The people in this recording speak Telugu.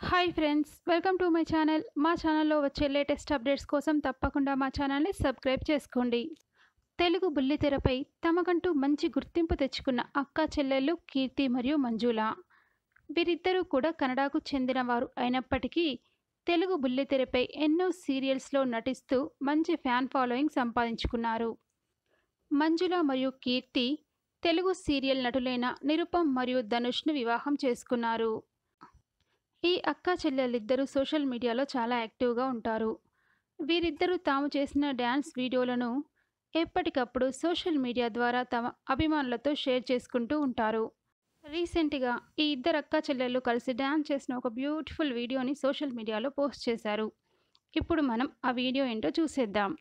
Hi friends welcome to my channel మా ఛానల్లో వచ్చే లేటెస్ట్ అప్డేట్స్ కోసం తప్పకుండా మా ఛానల్ని సబ్స్క్రైబ్ చేసుకోండి. తెలుగు బుల్లితెరపై తమకంటూ మంచి గుర్తింపు తెచ్చుకున్న అక్క చెల్లెళ్ళు కీర్తి మరియు మంజుల. వీరిద్దరూ కూడా కన్నడకు చెందినవారు అయినప్పటికీ తెలుగు బుల్లితెరపై ఎన్నో సీరియల్స్లో నటిస్తూ మంచి ఫ్యాన్ ఫాలోయింగ్ సంపాదించుకున్నారు. మంజుల మరియు కీర్తి తెలుగు సీరియల్ నటులైన నిరుపం మరియు ధనుష్ను వివాహం చేసుకున్నారు. ఈ అక్క చెల్లెలిద్దరూ సోషల్ మీడియాలో చాలా యాక్టివ్గా ఉంటారు. వీరిద్దరూ తాము చేసిన డ్యాన్స్ వీడియోలను ఎప్పటికప్పుడు సోషల్ మీడియా ద్వారా తమ అభిమానులతో షేర్ చేసుకుంటూ ఉంటారు. రీసెంట్గా ఈ ఇద్దరు అక్క చెల్లెళ్ళు కలిసి డ్యాన్స్ చేసిన ఒక బ్యూటిఫుల్ వీడియోని సోషల్ మీడియాలో పోస్ట్ చేశారు. ఇప్పుడు మనం ఆ వీడియో ఏంటో చూసేద్దాం.